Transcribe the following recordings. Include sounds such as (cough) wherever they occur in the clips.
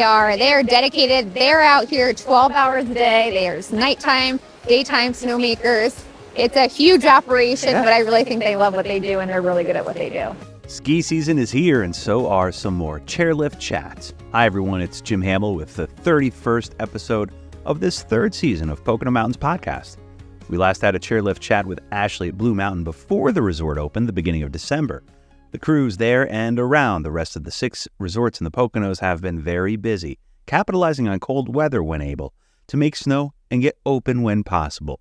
They are they are dedicated. They're out here 12 hours a day. There's nighttime, daytime snowmakers. It's a huge operation, but I really think they love what they do and they're really good at what they do. Ski season is here, and so are some more chairlift chats. Hi, everyone. It's Jim Hamill with the 31st episode of this third season of Pocono Mountains podcast. We last had a chairlift chat with Ashley at Blue Mountain before the resort opened, the beginning of December. The crews there and around the rest of the six resorts in the Poconos have been very busy, capitalizing on cold weather when able to make snow and get open when possible.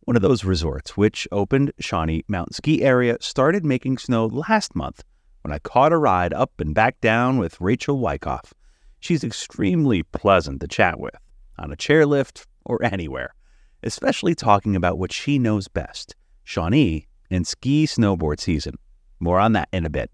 One of those resorts, which opened Shawnee Mountain Ski Area, started making snow last month when I caught a ride up and back down with Rachel Wyckoff. She's extremely pleasant to chat with, on a chairlift or anywhere, especially talking about what she knows best Shawnee and ski snowboard season. More on that in a bit.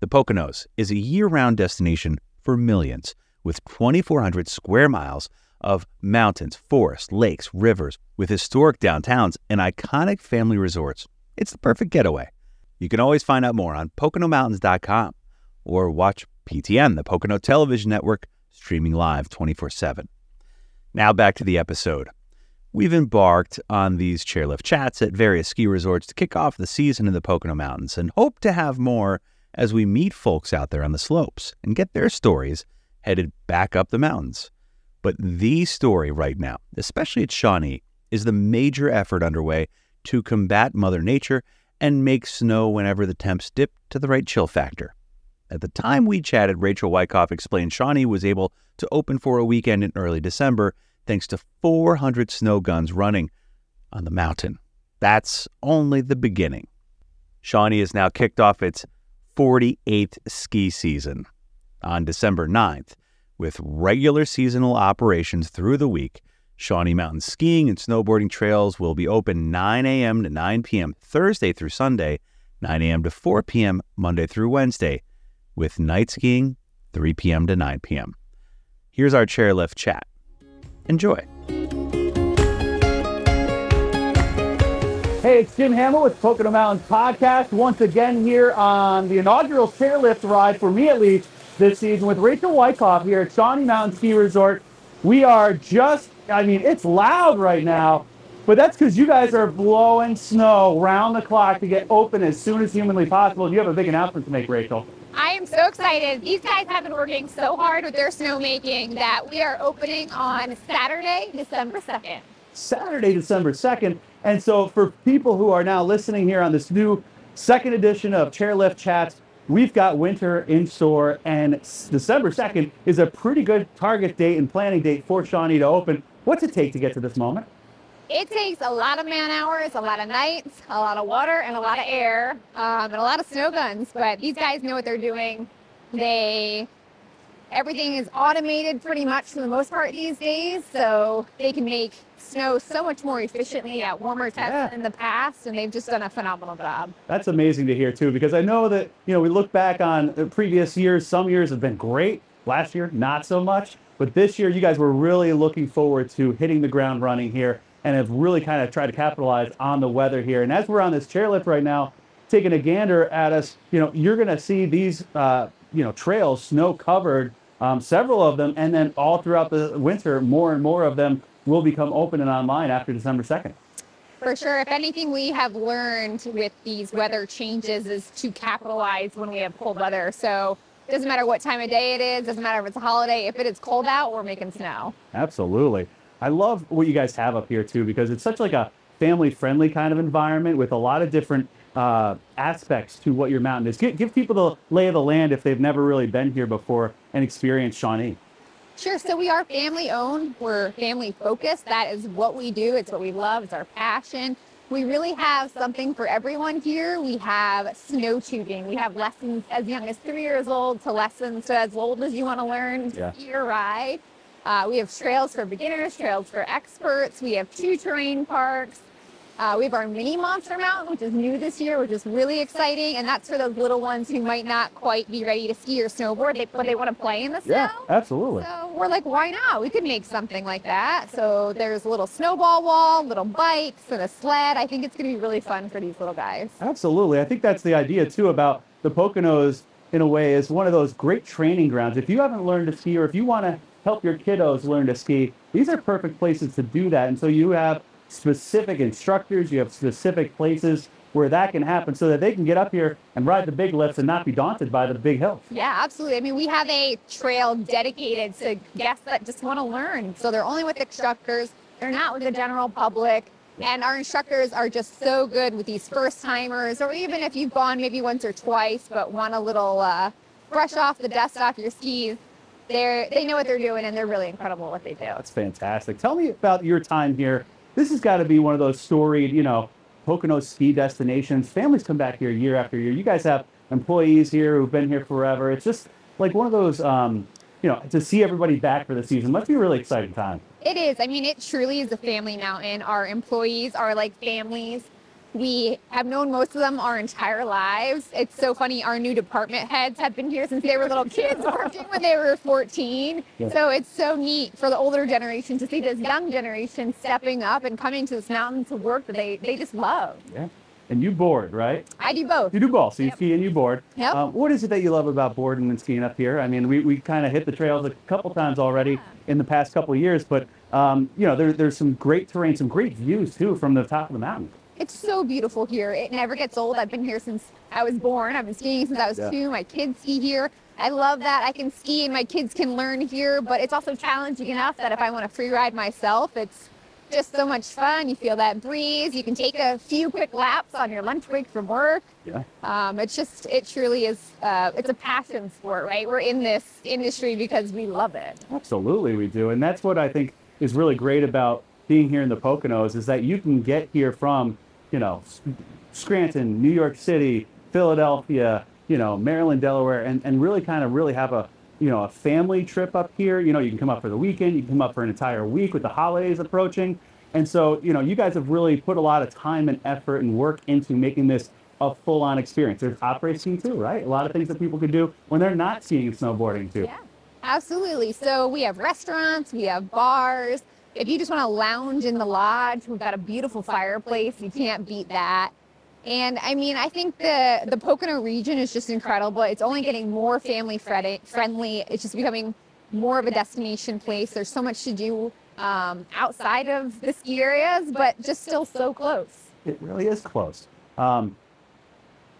The Poconos is a year round destination for millions, with 2,400 square miles of mountains, forests, lakes, rivers, with historic downtowns and iconic family resorts. It's the perfect getaway. You can always find out more on PoconoMountains.com or watch PTN, the Pocono Television Network, streaming live 24 7. Now back to the episode. We've embarked on these chairlift chats at various ski resorts to kick off the season in the Pocono Mountains and hope to have more as we meet folks out there on the slopes and get their stories headed back up the mountains. But the story right now, especially at Shawnee, is the major effort underway to combat Mother Nature and make snow whenever the temps dip to the right chill factor. At the time we chatted, Rachel Wyckoff explained Shawnee was able to open for a weekend in early December thanks to 400 snow guns running on the mountain. That's only the beginning. Shawnee has now kicked off its 48th ski season on December 9th with regular seasonal operations through the week. Shawnee Mountain skiing and snowboarding trails will be open 9 a.m. to 9 p.m. Thursday through Sunday, 9 a.m. to 4 p.m. Monday through Wednesday, with night skiing 3 p.m. to 9 p.m. Here's our chairlift chat. Enjoy. Hey, it's Jim Hamill with Pocono Mountains Podcast. Once again, here on the inaugural chairlift ride, for me at least, this season with Rachel Wyckoff here at Shawnee Mountain Ski Resort. We are just, I mean, it's loud right now, but that's because you guys are blowing snow round the clock to get open as soon as humanly possible. And you have a big announcement to make, Rachel. Am so excited. These guys have been working so hard with their snowmaking that we are opening on Saturday, December 2nd. Saturday, December 2nd. And so for people who are now listening here on this new second edition of Chairlift Chats, we've got winter in store, and December 2nd is a pretty good target date and planning date for Shawnee to open. What's it take to get to this moment? It takes a lot of man hours, a lot of nights, a lot of water, and a lot of air, um, and a lot of snow guns. But these guys know what they're doing. They everything is automated pretty much for the most part these days, so they can make snow so much more efficiently at warmer temps yeah. in the past, and they've just done a phenomenal job. That's amazing to hear too, because I know that you know we look back on previous years. Some years have been great. Last year, not so much. But this year, you guys were really looking forward to hitting the ground running here, and have really kind of tried to capitalize on the weather here. And as we're on this chairlift right now, taking a gander at us, you know, you're going to see these, uh, you know, trails snow covered, um, several of them, and then all throughout the winter, more and more of them will become open and online after December 2nd. For sure. If anything we have learned with these weather changes is to capitalize when we have cold weather. So it doesn't matter what time of day it is, doesn't matter if it's a holiday. If it is cold out, we're making snow. Absolutely. I love what you guys have up here too because it's such like a family friendly kind of environment with a lot of different uh, aspects to what your mountain is. Give, give people the lay of the land if they've never really been here before and experienced Shawnee. Sure. So we are family owned. We're family focused. That is what we do. It's what we love. It's our passion. We really have something for everyone here. We have snow tubing. We have lessons as young as three years old to lessons to as old as you want to learn yeah. your ride. Uh, we have trails for beginners, trails for experts. We have two terrain parks. Uh, we have our mini monster mountain, which is new this year, which is really exciting, and that's for those little ones who might not quite be ready to ski or snowboard, they, but they want to play in the snow. Yeah, absolutely. So we're like, why not? We could make something like that. So there's a little snowball wall, little bikes, and a sled. I think it's going to be really fun for these little guys. Absolutely. I think that's the idea too about the Poconos in a way, is one of those great training grounds. If you haven't learned to ski, or if you want to help your kiddos learn to ski, these are perfect places to do that. And so you have specific instructors, you have specific places where that can happen so that they can get up here and ride the big lifts and not be daunted by the big hills. Yeah, absolutely. I mean, we have a trail dedicated to guests that just want to learn. So they're only with instructors, they're not with the general public. And our instructors are just so good with these first timers, or even if you've gone maybe once or twice but want a little uh, brush off the dust off your skis. They're, they know what they're doing and they're really incredible at what they do. That's fantastic. Tell me about your time here. This has got to be one of those storied, you know, Pocono ski destinations. Families come back here year after year. You guys have employees here who've been here forever. It's just like one of those, um, you know, to see everybody back for the season must be a really exciting time. It is. I mean, it truly is a family mountain. Our employees are like families. We have known most of them our entire lives. It's so funny. Our new department heads have been here since they were little kids working when they were 14. Yeah. So it's so neat for the older generation to see this young generation stepping up and coming to this mountain to work that they, they just love. Yeah. And you board, right? I do both. You do both. So you Yep. ski and you board. Yep. Um, what is it that you love about boarding and skiing up here? I mean, we, we kind of hit the trails a couple times already in the past couple of years, but um, you know, there, there's some great terrain, some great views too from the top of the mountain. It's so beautiful here. It never gets old. I've been here since I was born. I've been skiing since I was Yeah. two. My kids ski here. I love that I can ski and my kids can learn here, but it's also challenging enough that if I want to free ride myself, it's just so much fun. You feel that breeze. You can take a few quick laps on your lunch break from work. Yeah. Um, it's just, it truly is, uh, it's a passion sport, right? We're in this industry because we love it. Absolutely, we do, and that's what I think is really great about being here in the Poconos is that you can get here from, you know, Scranton, New York City, Philadelphia, you know, Maryland, Delaware, and, and really kind of really have a, you know, a family trip up here. You know, you can come up for the weekend, you can come up for an entire week with the holidays approaching, and so you know, you guys have really put a lot of time and effort and work into making this a full-on experience. There's après skiing too, right? A lot of things that people could do when they're not skiing and snowboarding too. Yeah, absolutely. So we have restaurants, we have bars. If you just want to lounge in the lodge, we've got a beautiful fireplace. You can't beat that. And I mean, I think the the Pocono region is just incredible. It's only getting more family friendly. It's just becoming more of a destination place. There's so much to do um, outside of the ski areas, but just still so close. It really is close. Um,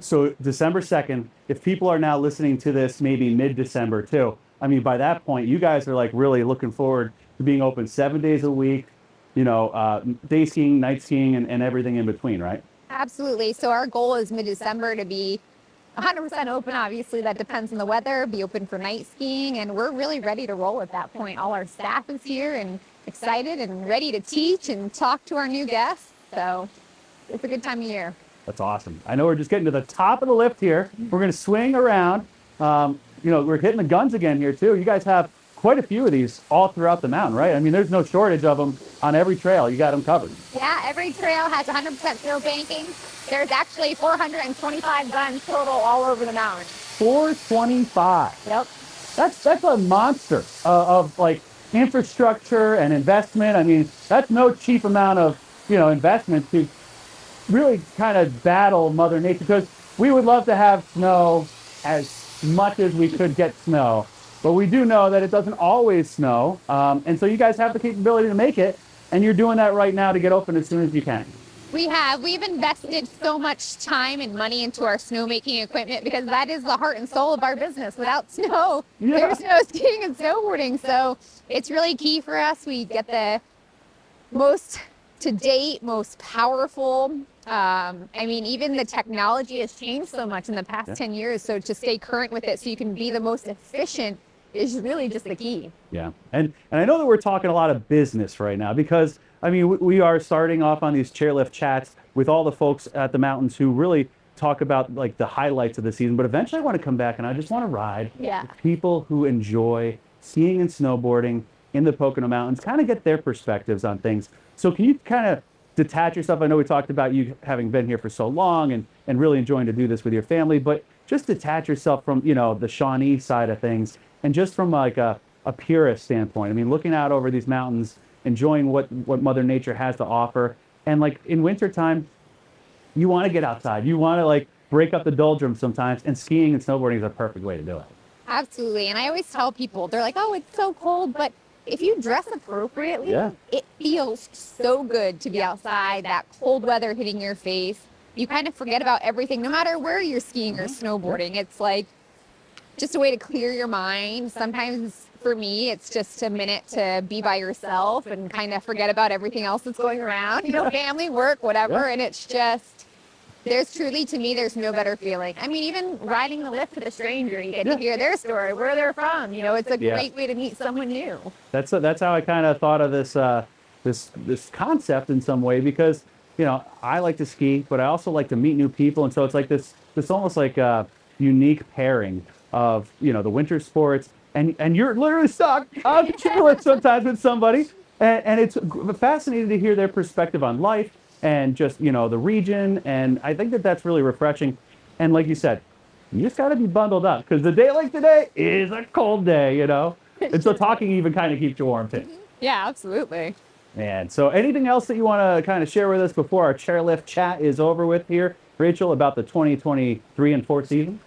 so December 2nd, if people are now listening to this maybe mid-December too, I mean, by that point, you guys are like really looking forward to being open seven days a week, you know, uh, day skiing, night skiing, and, and everything in between, right? Absolutely. So our goal is mid-December to be 100% open. Obviously, that depends on the weather. Be open for night skiing, and we're really ready to roll at that point. All our staff is here and excited and ready to teach and talk to our new guests. So it's a good time of year. That's awesome. I know we're just getting to the top of the lift here. We're going to swing around. Um, you know, we're hitting the guns again here too. You guys have quite a few of these all throughout the mountain, right? I mean, there's no shortage of them on every trail. You got them covered. Yeah, every trail has 100% snowmaking. There's actually 425 guns total all over the mountain. 425. Yep. That's that's a monster uh, of like infrastructure and investment. I mean, that's no cheap amount of you know investment to really kind of battle Mother Nature because we would love to have snow as much as we could get snow, but we do know that it doesn't always snow, um, and so you guys have the capability to make it, and you're doing that right now to get open as soon as you can. We have. We've invested so much time and money into our snowmaking equipment because that is the heart and soul of our business. Without (laughs) snow, Yeah. there's no skiing and snowboarding. So it's really key for us. We get the most to date, most powerful. Um, I mean, even the technology has changed so much in the past Yeah. 10 years. So to stay current with it so you can be the most efficient is really just the key. Yeah, and and I know that we're talking a lot of business right now because I mean we, we are starting off on these chairlift chats with all the folks at the mountains who really talk about like the highlights of the season. But eventually, I want to come back and I just want to ride Yeah. with people who enjoy skiing and snowboarding in the Pocono Mountains, kind of get their perspectives on things. So can you kind of detach yourself? I know we talked about you having been here for so long and and really enjoying to do this with your family, but just detach yourself from you know the Shawnee side of things and just from like a, a purist standpoint. I mean, looking out over these mountains, enjoying what what Mother Nature has to offer, and like in wintertime, you want to get outside. You want to like break up the doldrums sometimes, and skiing and snowboarding is a perfect way to do it. Absolutely. And I always tell people, they're like, oh, it's so cold. But if you dress appropriately, Yeah. it feels so good to be outside, that cold weather hitting your face. You kind of forget about everything, no matter where you're skiing or mm-hmm. snowboarding. It's like just a way to clear your mind. Sometimes for me, it's just a minute to be by yourself and kind of forget about everything else that's going around, you know, family, work, whatever. Yeah. And it's just, there's truly, to me, there's no better feeling. I mean, even riding the lift with a stranger, you get Yeah. to hear their story, where they're from. You know, it's a Yeah. great way to meet someone new. That's that's how I kind of thought of this uh, this this concept in some way because you know I like to ski, but I also like to meet new people, and so it's like this this almost like a unique pairing of you know the winter sports, and and you're literally stuck on the chairlift sometimes with somebody, and, and it's fascinating to hear their perspective on life and just you know the region, and I think that that's really refreshing, and like you said. You just got to be bundled up because the day like today is a cold day, you know? And so talking even kind of keeps you warm too. Mm-hmm. Yeah, absolutely. And so anything else that you want to kind of share with us before our chairlift chat is over with here, Rachel, about the 2023 and 4 season?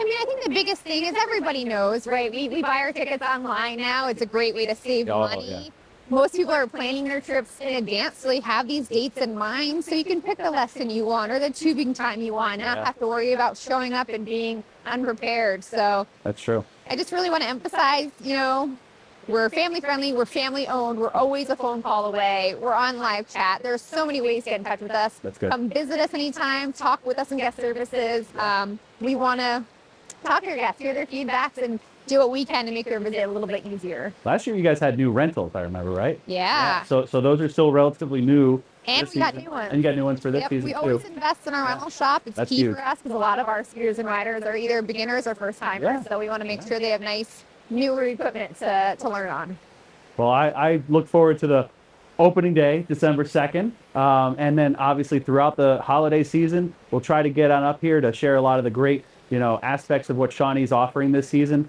I mean, I think the biggest thing is everybody knows, right? We, we buy our tickets online now. It's a great way to save Oh, money. yeah. Most people are planning their trips in advance, so they have these dates in mind. So you can pick the lesson you want or the tubing time you want, not Yeah. have to worry about showing up and being unprepared. So That's true. I just really want to emphasize, you know, we're family friendly, we're family owned, we're always a phone call away, we're on live chat. There's so many ways to get in touch with us. That's good. Come visit us anytime, talk with us in guest services. Um, we want to talk to your guests, hear their feedbacks, and do what we can to make their visit a little bit easier. Last year you guys had new rentals, I remember, right? Yeah. So so those are still relatively new. And this we got season. new ones. And you got new ones for this Yep, season we too. always invest in our rental shop. It's That's key huge. for us because a lot of our skiers and riders are either beginners or first timers. Yeah. So we want to make sure they have nice newer equipment to, to learn on. Well, I, I look forward to the opening day, December 2nd. Um, and then obviously throughout the holiday season, we'll try to get on up here to share a lot of the great, you know, aspects of what Shawnee's offering this season.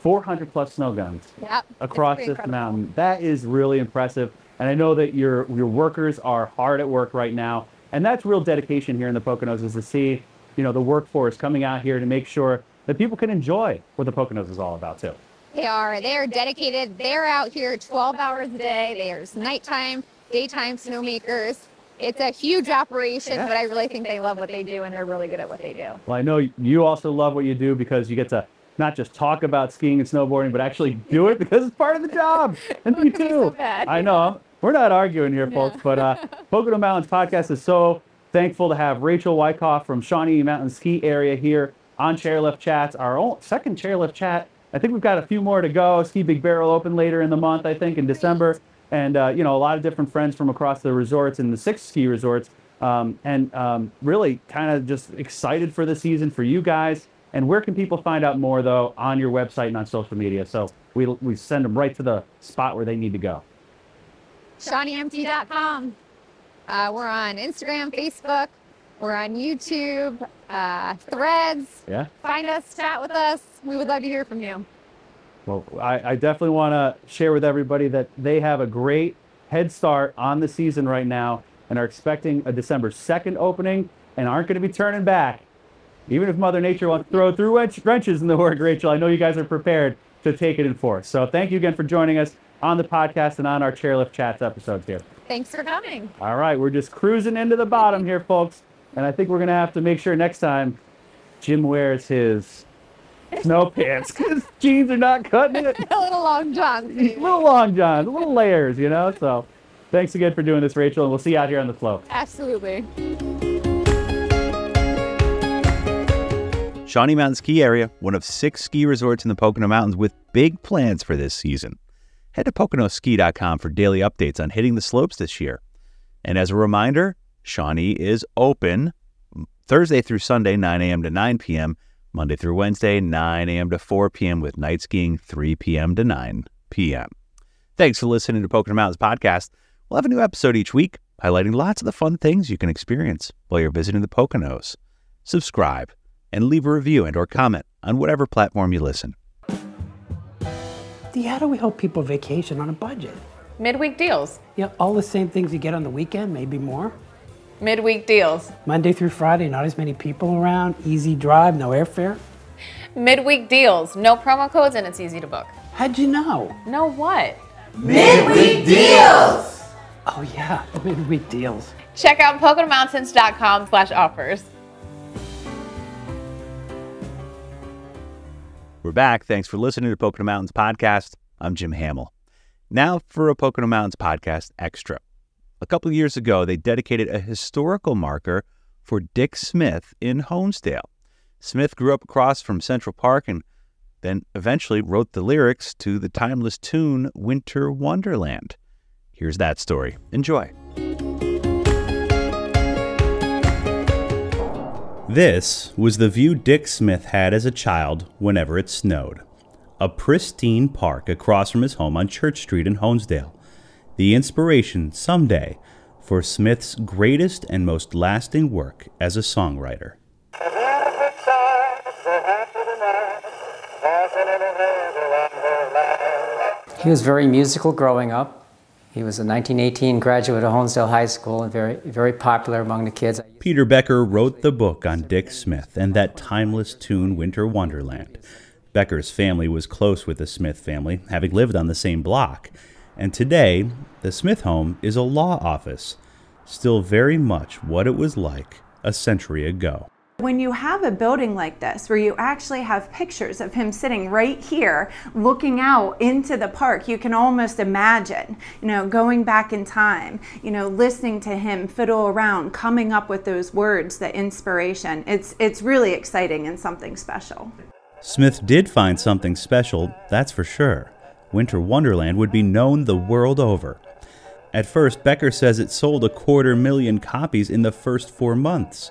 400 plus snow guns Yep. across this incredible. mountain. That is really impressive. And I know that your your workers are hard at work right now. And that's real dedication here in the Poconos is to see, you know, the workforce coming out here to make sure that people can enjoy what the Poconos is all about too. They are. They are dedicated. They're out here 12 hours a day. There's nighttime, daytime snowmakers. It's a huge operation, Yeah. but I really think they love what they do and they're really good at what they do. Well, I know you also love what you do because you get to not just talk about skiing and snowboarding, but actually do it because it's part of the job. (laughs) And Oh, me be too. so. I know. We're not arguing here, folks, but uh, Pocono Mountains podcast is so thankful to have Rachel Wyckoff from Shawnee Mountain Ski Area here on Chairlift Chats, our own second Chairlift Chat. I think we've got a few more to go. Ski Big Bear'll open later in the month, I think, in December. And, uh, you know, a lot of different friends from across the resorts and the six ski resorts. Um, and um, really kind of just excited for the season for you guys. And where can people find out more, though, on your website and on social media? So we, we send them right to the spot where they need to go. ShawneeMT.com. Uh, we're on Instagram, Facebook. We're on YouTube, uh, Threads. Yeah. Find us, chat with us. We would love to hear from you. Well, I, I definitely want to share with everybody that they have a great head start on the season right now and are expecting a December 2nd opening and aren't going to be turning back. Even if Mother Nature wants to throw through wrench- wrenches in the (laughs) work, Rachel, I know you guys are prepared to take it in force. So thank you again for joining us on the podcast and on our Chairlift Chats episodes here. Thanks for coming. All right, we're just cruising into the bottom here, folks. And I think we're going to have to make sure next time Jim wears his snow pants because jeans are not cutting it. (laughs) A little long john. (laughs) little long johns, little layers, you know. So, thanks again for doing this, Rachel, and we'll see you out here on the slope. Absolutely. Shawnee Mountain Ski Area, one of six ski resorts in the Pocono Mountains with big plans for this season. Head to PoconoSki.com for daily updates on hitting the slopes this year. And as a reminder, Shawnee is open Thursday through Sunday, 9 a.m. to 9 p.m., Monday through Wednesday, 9 a.m. to 4 p.m., with night skiing 3 p.m. to 9 p.m. Thanks for listening to Pocono Mountains Podcast. We'll have a new episode each week highlighting lots of the fun things you can experience while you're visiting the Poconos. Subscribe and leave a review and or comment on whatever platform you listen. Yeah, how do we help people vacation on a budget? Midweek deals. Yeah, all the same things you get on the weekend, maybe more. Midweek deals. Monday through Friday, not as many people around, easy drive, no airfare. Midweek deals. No promo codes and it's easy to book. How'd you know? Know what? Midweek deals! Oh yeah, the (laughs) midweek deals. Check out PoconoMountains.com slash offers. We're back. Thanks for listening to Pocono Mountains Podcast. I'm Jim Hamill. Now for a Pocono Mountains Podcast Extra. A couple years ago, they dedicated a historical marker for Dick Smith in Honesdale. Smith grew up across from Central Park and then eventually wrote the lyrics to the timeless tune Winter Wonderland. Here's that story. Enjoy. This was the view Dick Smith had as a child whenever it snowed. A pristine park across from his home on Church Street in Honesdale. The inspiration someday for Smith's greatest and most lasting work as a songwriter. He was very musical growing up. He was a 1918 graduate of Honesdale High School and very, very popular among the kids. Peter Becker wrote the book on Dick Smith and that timeless tune, Winter Wonderland. Becker's family was close with the Smith family, having lived on the same block. And today, the Smith home is a law office, still very much what it was like a century ago. When you have a building like this, where you actually have pictures of him sitting right here, looking out into the park, you can almost imagine, you know, going back in time, you know, listening to him fiddle around, coming up with those words, the inspiration. It's, it's really exciting and something special. Smith did find something special, that's for sure. Winter Wonderland would be known the world over. At first, Becker says it sold a quarter million copies in the first four months.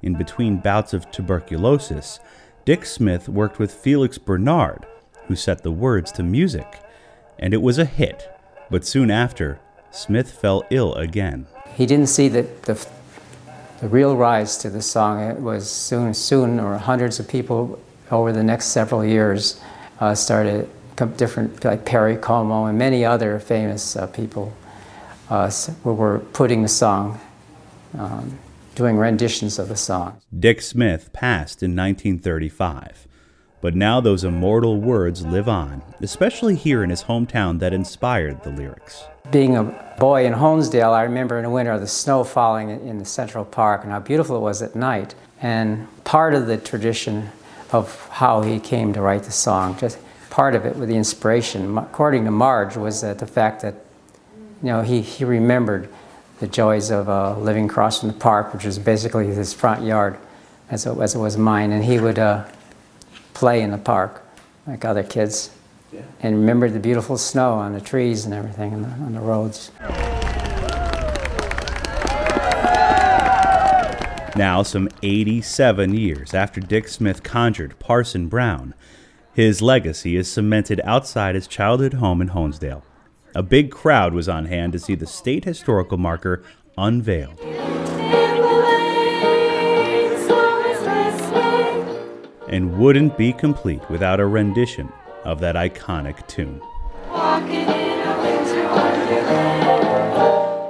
In between bouts of tuberculosis, Dick Smith worked with Felix Bernard, who set the words to music, and it was a hit. But soon after, Smith fell ill again. He didn't see that the, the real rise to the song. It was soon, soon, or hundreds of people over the next several years uh, started different, like Perry Como and many other famous uh, people uh, were putting the song um, doing renditions of the song. Dick Smith passed in 1935, but now those immortal words live on, especially here in his hometown that inspired the lyrics. Being a boy in Honesdale, I remember in the winter the snow falling in the Central Park and how beautiful it was at night. And part of the tradition of how he came to write the song, just part of it with the inspiration, according to Marge, was that the fact that you know, he, he remembered the joys of uh, living across from the park, which was basically his front yard, as it, as it was mine. And he would uh, play in the park like other kids yeah. and remember the beautiful snow on the trees and everything on the, on the roads. Now, some 87 years after Dick Smith conjured Parson Brown, his legacy is cemented outside his childhood home in Honesdale. A big crowd was on hand to see the state historical marker unveiled. And wouldn't be complete without a rendition of that iconic tune.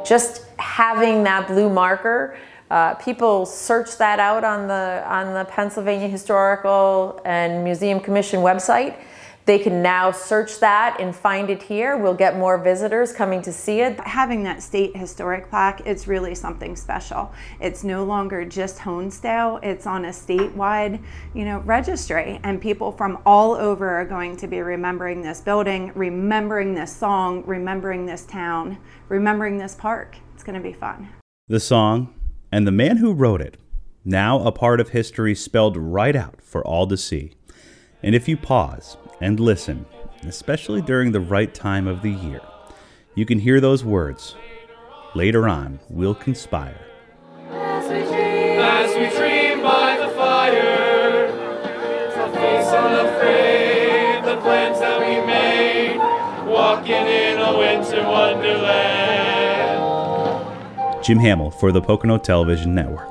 Just having that blue marker, uh, people search that out on the on the Pennsylvania Historical and Museum Commission website they can now search that and find it here. We'll get more visitors coming to see it. Having that state historic plaque, it's really something special. It's no longer just Honesdale, it's on a statewide, you know, registry and people from all over are going to be remembering this building, remembering this song, remembering this town, remembering this park. It's going to be fun. The song and the man who wrote it, now a part of history spelled right out for all to see. And if you pause and listen, especially during the right time of the year. You can hear those words. Later on, we'll conspire. As we dream, as we dream by the fire, face unafraid the plans that we made, walking in a winter wonderland. Jim Hamill for the Pocono Television Network.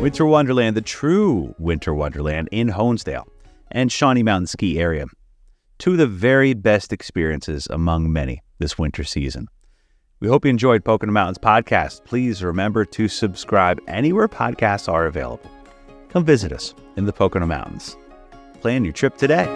Winter Wonderland, the true Winter Wonderland in Honesdale and Shawnee Mountain Ski Area. Two of the very best experiences among many this winter season. We hope you enjoyed Pocono Mountains podcast. Please remember to subscribe anywhere podcasts are available. Come visit us in the Pocono Mountains. Plan your trip today.